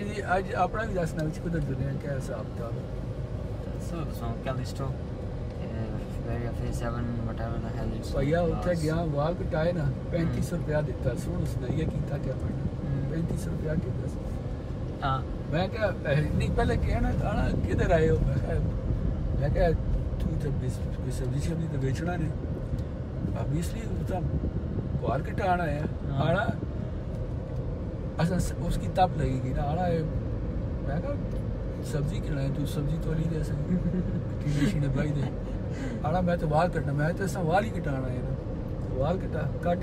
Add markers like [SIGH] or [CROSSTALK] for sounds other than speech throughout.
ਅੱਜ ਆਪਣਾ ਵੀ ਦੱਸਣਾ ਵਿੱਚ ਕੁਦਰ ਦੁਨੀਆ ਕਿਆ ਹਿਸਾਬ ਕਿਤਾਬ ਹੈ So, so Callisto, uh, Varia Phase 7, whatever the hell it's ਭਈਆ ਉੱਥੇ was. ਗਿਆ ਵਾਲ ਕਟਾਏ ਨਾ 3500 ਰੁਪਇਆ ਦਿੱਤਾ ਸੁਣ ਉਸਨੇ ਇਹ ਕੀਤਾ ਕਿਆ ਪੜਨਾ ਹਮ। 3500 ਰੁਪਇਆ ਕੀਤਾ ਸੀ। हाँ ਮੈਂ ਕਿਹਾ ਅਹ, ਨਹੀਂ ਪਹਿਲੇ ਕਿਹਾ ਨਾ ਆਣਾ ਕਿਧਰ ਆਏ ਹੋ ਮੈਂ ਕਿਹਾ ਮੈਂ ਕਿਹਾ ਤੂੰ ਤਾਂ ਬਿਸ ਕੋਈ ਸਬਜ਼ੀ ਸਬਜ਼ੀ ਤਾਂ ਵੇਚਣਾ ਨਹੀਂ obviously ਉਹ ਤਾਂ ਵਾਲ ਕਟਾਣਾ ਹੈ हाँ। ਆਣਾ अच्छा उसकी तप लगेगी ना आड़ा मैं कहा, सब्ज़ी खिलाए तू, सब्ज़ी तोली दे असें कीड़े शीड़े बही दे। आड़ा मैं तो वाल कट्टना मैं तो असा वाल ही कटाना है ना। वाल कटा, कट।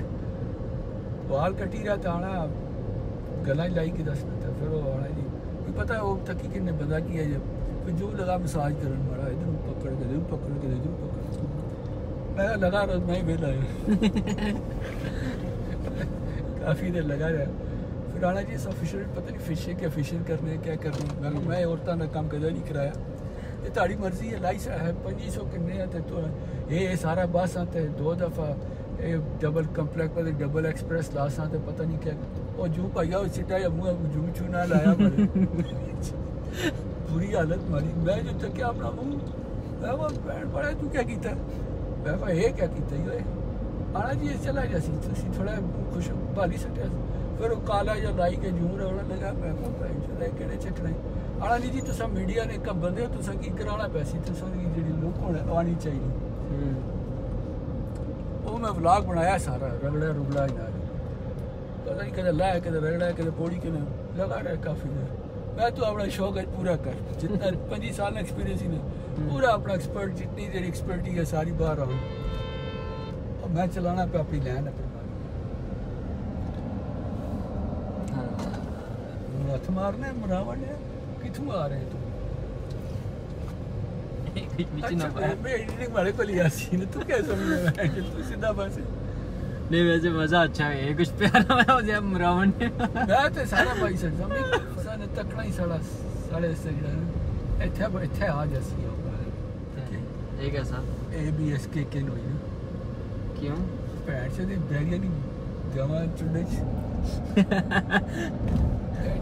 वाल कटी रहा तो आना गला ही लाई के दसना था फिर वो आना जी, कोई पता वो तकी किन्ने बंदा किया जब? फिर जो लगा मसाज करन मारा इधर पकड़ के इधर पकड़ के इधर पकड़ मैं लगा रहा, मैं ही वेला [LAUGHS] काफ़ी देर लगा रहा फिर आना जी सब फिशर पता नहीं फिशिंग क्या फिशिंग करने क्या करने मैं कहा, मैं औरतां ਦਾ ਕੰਮ ਕਦੇ ਨਹੀਂ ਕਰਾਇਆ ਇਹ ਤੁਹਾਡੀ ਮਰਜ਼ੀ ਹੈ ਲਾਈਸ ਹੈ 2500 ਕਿੰਨੇ ਆ ਤੇ ਤੂੰ ਇਹ ਸਾਰਾ ਬੱਸ ਆ ਤੇ ਦੋ ਦਫਾ ਇਹ ਡਬਲ ਕੰਪਲੈਕਸ ਤੇ ਡਬਲ ਐਕਸਪ੍ਰੈਸ ਲਾਸਾਂ ਤੇ ਪਤਾ ਨਹੀਂ ਕਿਆ ਉਹ ਜੂ ਭਾਈਆ ਉਹ ਸਿੱਟਾ ਜਾਂ ਮੂੰਹ ਜੂ ਚੂ ਨਾ ਲਾਇਆ ਮਾਰੇ ਬੁਰੀ ਹਾਲਤ ਮਾਰੀ ਮੈਂ ਜੋ ਚੱਕਿਆ ਆਪਣਾ ਮੂੰਹ ਮੈਂ ਉਹ ਭੈਣ ਬੜਾ ਤੂੰ ਕੀ ਕੀਤਾ ਮੈਂ ਕਿਹਾ ਇਹ ਕੀ ਕੀਤਾ ਈ ਓਏ ਆਣਾ ਜੀ ਇਹ ਚਲਾ ਗਿਆ ਸੀ ਤੁਸੀਂ ਥੋੜਾ ਖੁਸ਼ ਭਾਲੀ ਸਟਿਆ ਸੀ। ਫਿਰ ਉਹ ਕਾਲਾ ਜਿਹਾ ਲਾਈ ਕੇ ਜੂਰ ਆਉਣ ਲੱਗਾ ਮੈਂ ਕਿਹਾ ਭਾਈ ਚਲੇ ਕਿਹੜੇ ਚੱਕਣੇ ਆਣਾ ਜੀ ਜੀ ਤੁਸੀਂ ਮੀਡੀਆ ਨੇ ਇੱਕ ਬੰਦੇ ਹੋ ਤੁਸੀਂ ਕੀ ਕਰਾਉਣਾ ਪੈਸੀ ਤੁਸੀਂ ਦੀ ਜਿਹੜੀ ਲੁੱਕ ਹੋਣੀ ਆਣੀ ਚਾਹੀਦੀ ਉਹ ਮੈਂ ਵਲੌਗ ਬਣਾਇਆ ਸਾਰਾ ਰਗੜਾ ਰੁਗੜਾ ਹੀ ਨਾਲ ਪਤਾ ਨਹੀਂ ਕਦੇ ਲਾਇਆ ਕਦੇ ਰਗੜਾ ਕਦੇ ਪੌੜੀ ਕਿਨੇ ਲਗਾ ਰਿਹਾ ਕਾਫੀ ਦੇਰ ਮੈਂ ਤੂੰ ਆਪਣਾ ਸ਼ੌਕ ਹੈ ਪੂਰਾ ਕਰ ਜਿੰਨਾ 25 ਸਾਲ ਦਾ ਐਕਸਪੀਰੀਅੰਸ ਹੀ ਨੇ ਪੂਰਾ ਆਪਣਾ ਐਕਸਪਰਟ ਜਿੰਨੀ ਜਿਹੜੀ ਐਕਸਪਰਟੀ ਹੈ ਸਾਰੀ ਬਾਹਰ ਆਉ और मैं चलाना पे अपनी लैंड है हथ मारने मरावण ने किथों आ रहे तू [LAUGHS] कुछ बीच अच्छा ना पाया मैं एडिटिंग वाले को लिया सी ने तू कैसे समझ में तू सीधा बस नहीं वैसे मजा अच्छा है ये कुछ प्यारा मैं हो जाए रावण ने मैं तो सारा भाई सकता मैं साने तकना ही साड़ा साढ़े से ਜਿਹੜਾ ਇੱਥੇ ਇੱਥੇ ਆ ਜਸੀ ये कैसा एबीएस के के ਹੋਈ ਨਾ क्यों ਭੈਣ ਚੋਦ ਦੀ ਬੈਰੀਆਂ ਨਹੀਂ ਗਵਾਂ ਚੁੰਡੇ ਚ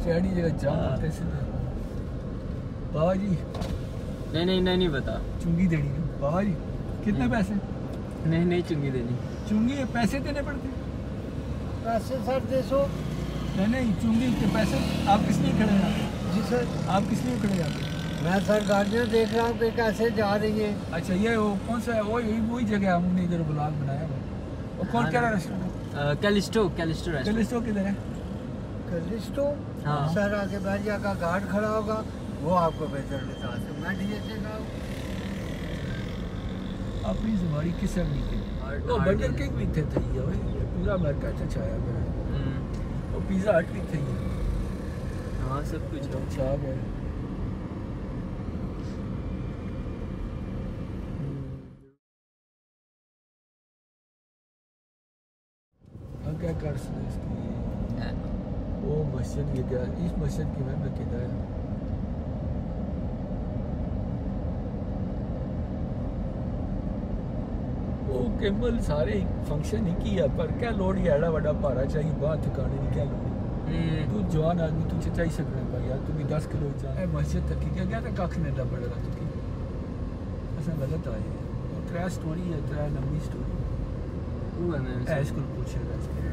चढ़ी जगह जाम कैसे बाबा नहीं नहीं नहीं नहीं बता। चुंगी देनी है। बाबा जी कितने पैसे? नहीं नहीं चुंगी देनी। चुंगी पैसे देने पड़ते। पैसे सर दे सौ। नहीं नहीं चुंगी के पैसे। आप किस लिए खड़े हैं जी सर। आप किस लिए खड़े हैं मैं सर गाड़ियाँ देख रहा हूँ तो कि कैसे जा रही है। अच्छा ये वो कौन सा है? वही वही जगह हमने इधर ब्लॉग बनाया वो कौन हाँ, कह रहा है हाँ। कैलिस्टो कैलिस्टो है स्टोर किधर है? कलिस्टो? हाँ। सर आगे बैरिया का गार्ड खड़ा होगा वो आपको बेहतर बता मैं डीएसए का अपनी जुबानी किस की? और- वो बर्गर किंग भी थे थी ये पूरा अमेरिका से छाया हुआ है। हम्म, और पिज़्ज़ा हट भी थी हाँ। सब कुछ छा गए अब क्या कर सकते हैं। karşısında İstanbul. Evet. O masjid gider, ilk masjid gibi Mekke'de. ਉਹ ਕੇਵਲ ਸਾਰੇ ਫੰਕਸ਼ਨ ਹੀ ਕੀ ਆ ਪਰ ਕਿਆ ਲੋੜ ਯਾੜਾ ਵੱਡਾ ਭਾਰਾ ਚਾਹੀ ਬਾਹਰ ਥਕਾਣੇ ਦੀ ਕਿਆ ਲੋੜ ਤੂੰ ਜਵਾਨ ਆਦਮੀ ਤੂੰ ਚਾਹੀ ਸਕਦਾ ਭਾਈ ਯਾਰ ਤੂੰ ਵੀ 10 ਕਿਲੋ ਜਾ ਇਹ ਮਸਜਿਦ ਤੱਕ ਕੀ ਗਿਆ ਤਾਂ ਕੱਖ ਨੇ ਦਾ ਬੜਾ ਤੱਕ ਅਸਾਂ ਗਲਤ ਆਏ ਉਹ ਤਰਾ ਸਟੋਰੀ ਹੈ ਤਰਾ ਲੰਮੀ story É, escuro por chegar à esquerda.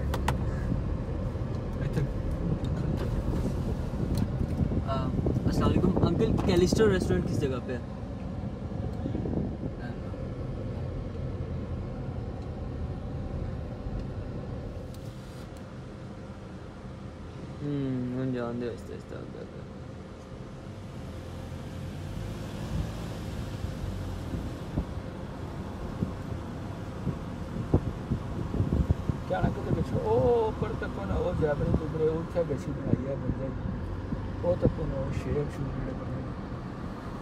Aslam uncle कैलिस्टर restaurant किस जगह पे है? जान दे आस्ते आस्ते ਤੱਕ ਨਾ ਉਹ ਜਾਬਰੇ ਤੋਂ ਬਰੇ ਉੱਥੇ ਗੱਛੀ ਬਣਾਈ ਹੈ ਬੰਦੇ ਉਹ ਤੱਕ ਨਾ ਉਹ ਸ਼ੇਪ ਸ਼ੂ ਜਿਹੜੇ ਬਣੇ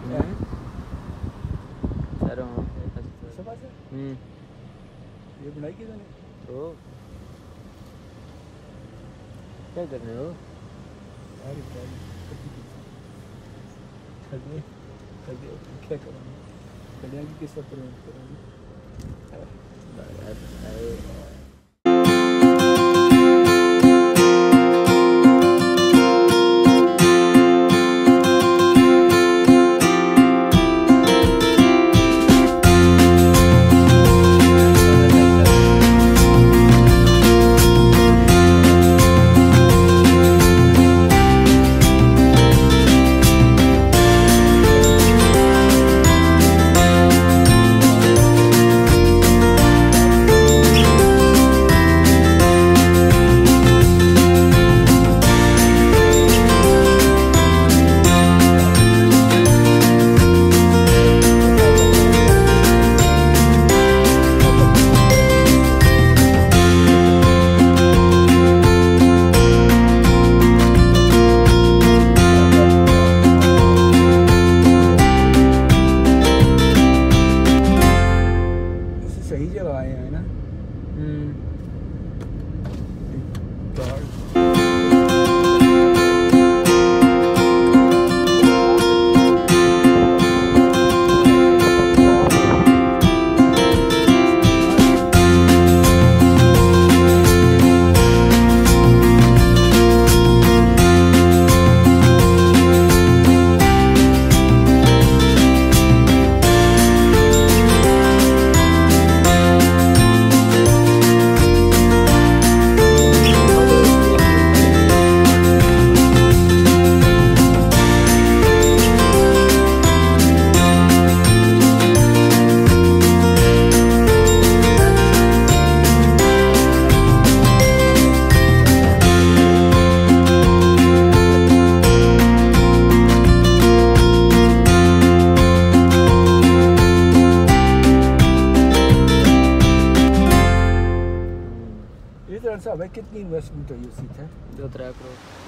हम्म, चारों वहाँ पे ਨੇ अच्छा। ਸਮਝ ਹੈ हम्म ਇਹ ਬਣਾਈ ਕਿਹਨੇ ਨੇ तो क्या कर रहे हो अरे क्या खड़े खड़े क्या करेंगे खड़े की किस तरह करेंगे कितनी इन्वेस्टमेंट हुई उसी थे दो त्रै करोड़।